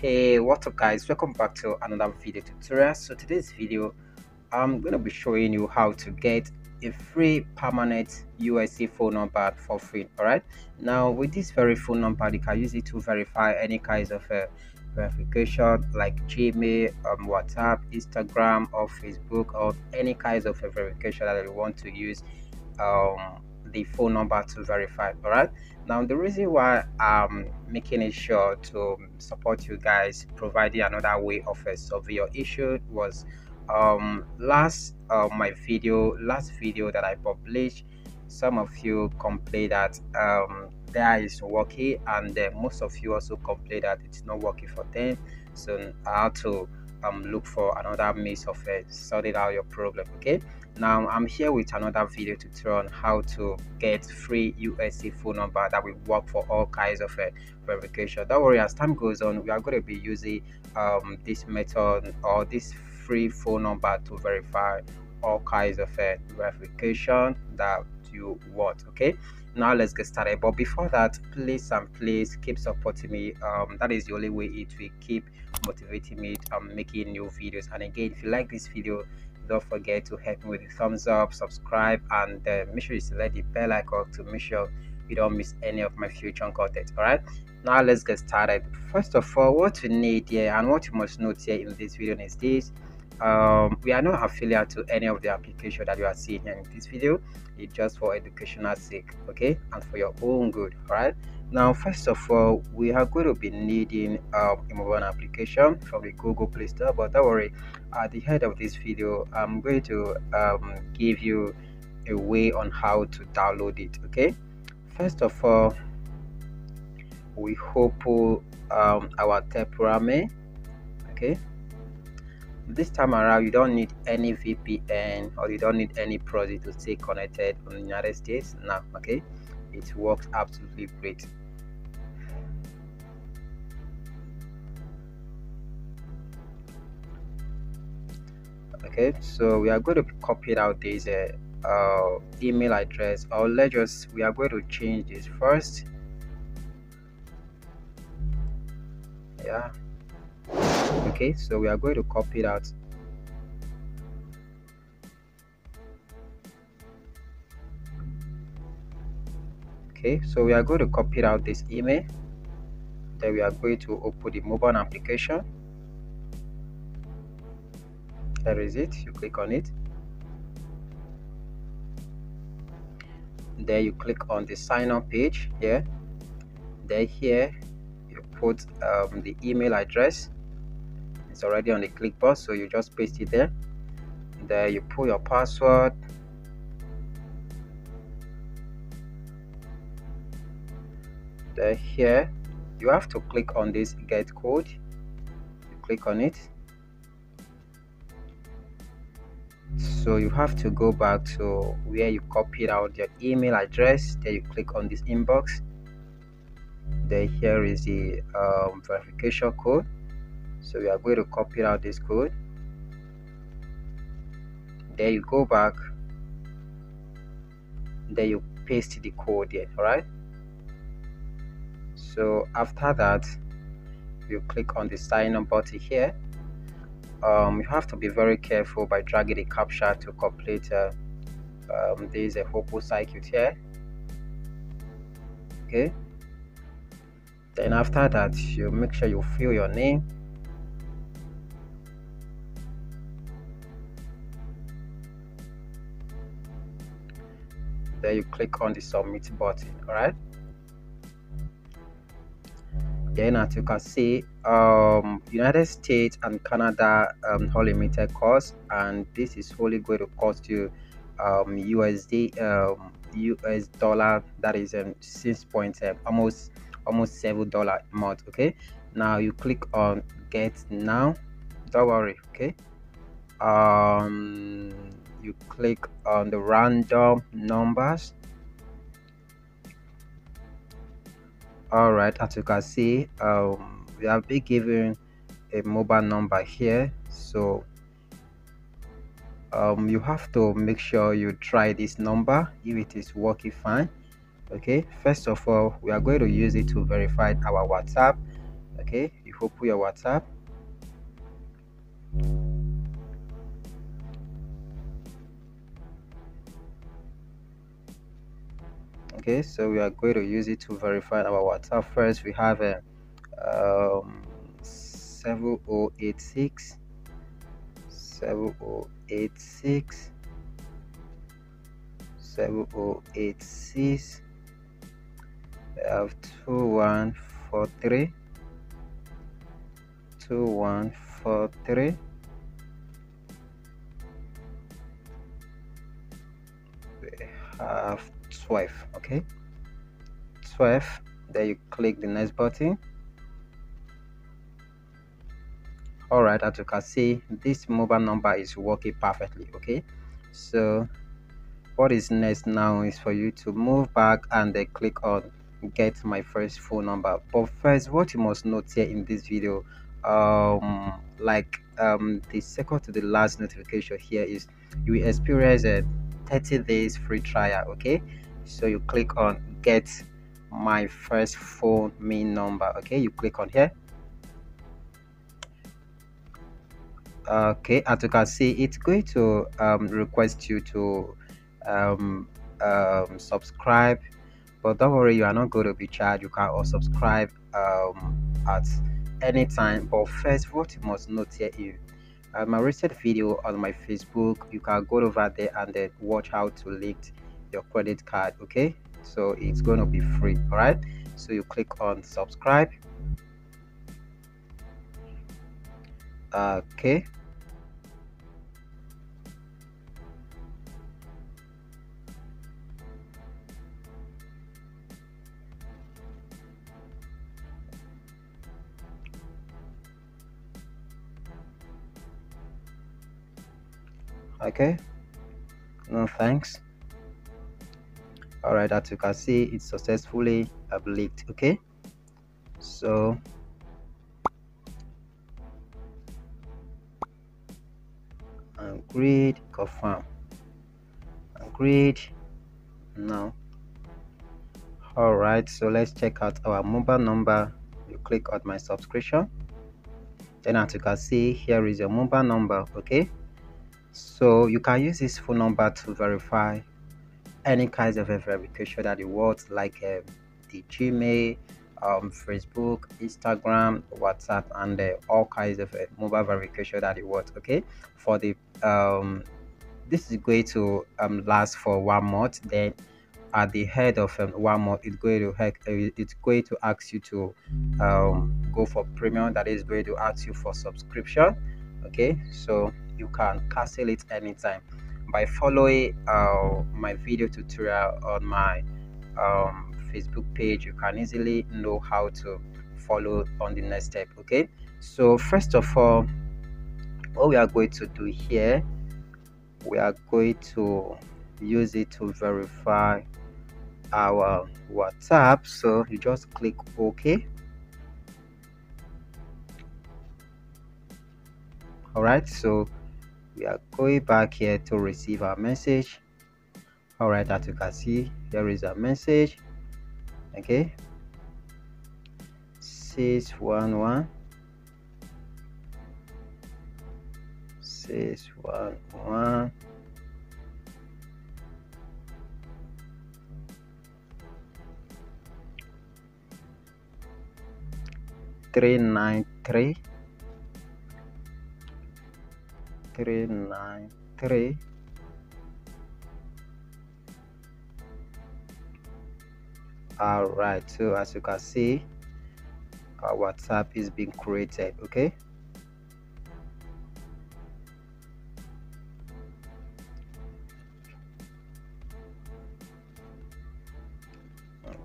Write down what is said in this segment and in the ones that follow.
hey what's up guys? Welcome back to another video tutorial. So today's video i'm to be showing you how to get a free permanent USA phone number for free all right now with this very phone number you can use it to verify any kinds of uh, verification like gmail um, whatsapp instagram or facebook or any kinds of verification that you want to use um, the phone number to verify all right now the reason why i'm making it sure to support you guys providing another way of uh, solve your issue was um last uh, my video last video that i published some of you complained that um there is working and most of you also complained that it's not working for them. So i had to um look for another means of uh, sorting out your problem okay now i'm here with another video tutorial on how to get free USA phone number that will work for all kinds of uh, verification. Don't worry as time goes on we are going to be using um, this method or this free phone number to verify all kinds of uh, verification that you want okay? Now let's get started. But before that please and please keep supporting me. Um, that is the only way it will keep motivating me um making new videos. And again if you like this video don't forget to help me with a thumbs up subscribe and uh, make sure you select the bell icon to make sure you don't miss any of my future content all right now let's get started. First of all what you need here and what you must note here in this video is this. Um, we are not affiliate to any of the application that you are seeing here in this video. It's just for educational sake okay? And for your own good all right now first of all we are going to be needing um, a mobile application from the google play store but don't worry at the head of this video i'm going to um, give you a way on how to download it okay? First of all we hope um, our Teprame okay? This time around you don't need any vpn or you don't need any proxy to stay connected on the united states now okay it works absolutely great. Okay so we are going to copy out. This uh, uh, email address. Or let's just we are going to change this first. Yeah. Okay so we are going to copy that okay? So we are going to copy out this email. Then we are going to open the mobile application. There is it. You click on it. There you click on the sign up page here then here you put um, the email address. It's already on the clipboard so you just paste it there. There you put your password there here you have to click on this get code. You click on it. So you have to go back to where you copied out your email address. Then you click on this inbox. Then here is the um, verification code. So we are going to copy out this code. Then you go back. Then you paste the code in all right so after that you click on the sign up button here. Um, you have to be very careful by dragging the captcha to complete uh, um, there is a hopo circuit here. Okay. Then after that you make sure you fill your name. Then you click on the submit button all right then as you can see um, united states and canada um, limited cost and this is only going to cost you um, usd um, us dollar that is um, six point uh, almost almost seven dollar a month okay? Now you click on get now don't worry okay? Um you click on the random numbers all right as you can see um, we have been given a mobile number here. So um, you have to make sure you try this number if it is working fine. Okay first of all we are going to use it to verify our whatsapp. Okay you open your whatsapp okay so we are going to use it to verify our whatsapp first. We have a um, 7086 7086 7086 we have 2143 2143 we have 12 okay? 12 then you click the next button. All right as you can see this mobile number is working perfectly okay? So what is next now is for you to move back and then click on get my first phone number. But first what you must note here in this video um like um the second to the last notification here is you experience a 30 days free trial okay so you click on get my first phone main number okay? You click on here. Okay as you can see it's going to um, request you to um, um, subscribe. But don't worry you are not going to be charged. You can unsubscribe um, at any time. But first what you must note here is uh, my recent video on my facebook. You can go over there and then watch how to link your credit card okay? So it's going to be free all right so you click on subscribe. Okay. Okay. No thanks all right as you can see it's successfully leaked okay? So agreed confirm. Agreed now. All right so let's check out our mobile number. You click on my subscription. Then as you can see here is your mobile number okay? So you can use this phone number to verify any kinds of verification that you want like um, the gmail um, facebook instagram whatsapp and uh, all kinds of uh, mobile verification that you want okay? For the um, this is going to um, last for one month then at the head of um, one month it's going to uh, it's going to ask you to um, go for premium that is going to ask you for subscription okay? So you can cancel it anytime by following uh, my video tutorial on my um, facebook page you can easily know how to follow on the next step okay? So first of all what we are going to do here we are going to use it to verify our whatsapp. So you just click ok. All right so we are going back here to receive our message. All right as you can see there is a message. Okay. 611 611 393 three nine three. All right so as you can see our whatsapp is being created okay?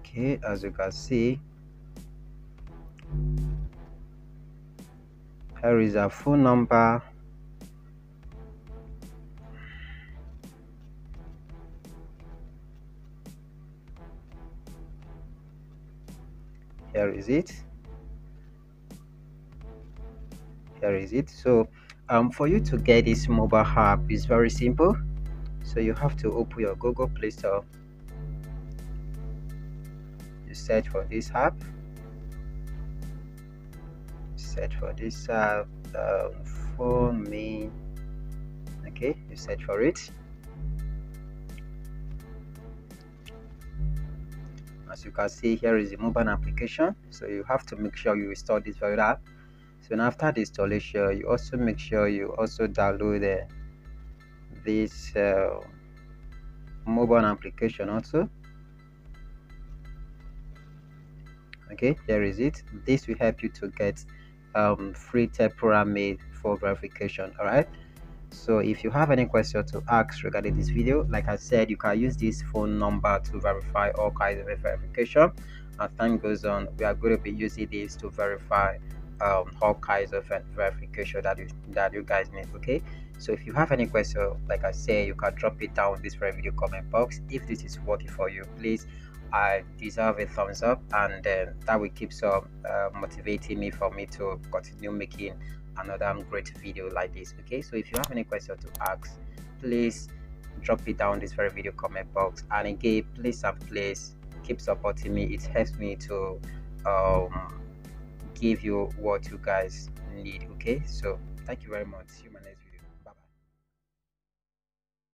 Okay as you can see here is a phone number here is it. Here is it. So um for you to get this mobile app is very simple. So you have to open your google play store. You search for this app. Search for this uh, uh phone main okay you search for it as you can see here is the mobile application. So you have to make sure you install this very app. So after the installation you also make sure you also download uh, this uh, mobile application also. Okay here is it. This will help you to get um, free tempura made for verification all right so if you have any question to ask regarding this video like i said you can use this phone number to verify all kinds of verification. As time goes on we are going to be using this to verify um, all kinds of verification that you that you guys need okay? So if you have any question like i say you can drop it down in this very video comment box. If this is working for you please I deserve a thumbs up, and uh, that will keep so uh, motivating me for me to continue making another great video like this. Okay, so if you have any questions to ask, please drop it down this very video comment box. And again, please and please keep supporting me. It helps me to um, give you what you guys need. Okay, so thank you very much.